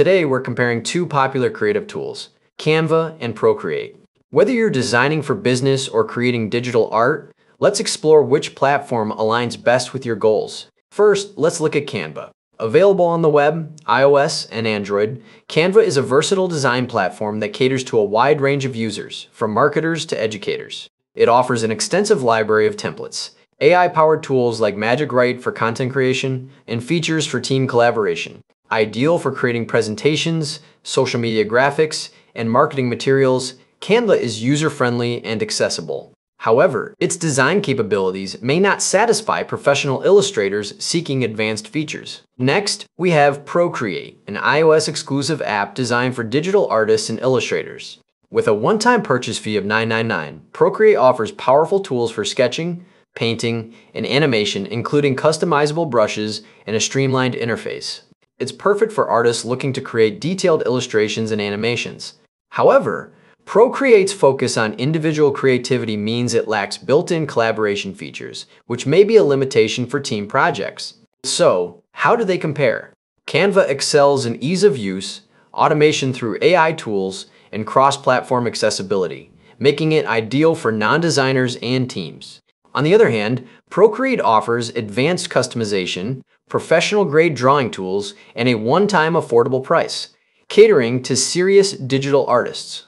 Today, we're comparing two popular creative tools, Canva and Procreate. Whether you're designing for business or creating digital art, let's explore which platform aligns best with your goals. First, let's look at Canva. Available on the web, iOS, and Android, Canva is a versatile design platform that caters to a wide range of users, from marketers to educators. It offers an extensive library of templates, AI-powered tools like Magic Write for content creation, and features for team collaboration. Ideal for creating presentations, social media graphics, and marketing materials, Canva is user-friendly and accessible. However, its design capabilities may not satisfy professional illustrators seeking advanced features. Next, we have Procreate, an iOS-exclusive app designed for digital artists and illustrators. With a one-time purchase fee of $9.99, Procreate offers powerful tools for sketching, painting, and animation, including customizable brushes and a streamlined interface. It's perfect for artists looking to create detailed illustrations and animations. However, Procreate's focus on individual creativity means it lacks built-in collaboration features, which may be a limitation for team projects. So, how do they compare? Canva excels in ease of use, automation through AI tools, and cross-platform accessibility, making it ideal for non-designers and teams. On the other hand, Procreate offers advanced customization, professional-grade drawing tools, and a one-time affordable price, catering to serious digital artists.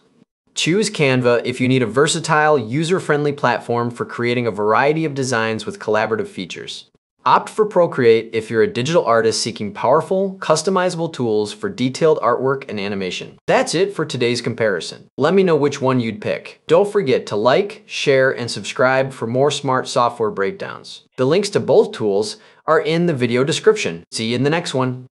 Choose Canva if you need a versatile, user-friendly platform for creating a variety of designs with collaborative features. Opt for Procreate if you're a digital artist seeking powerful, customizable tools for detailed artwork and animation. That's it for today's comparison. Let me know which one you'd pick. Don't forget to like, share, and subscribe for more smart software breakdowns. The links to both tools are in the video description. See you in the next one.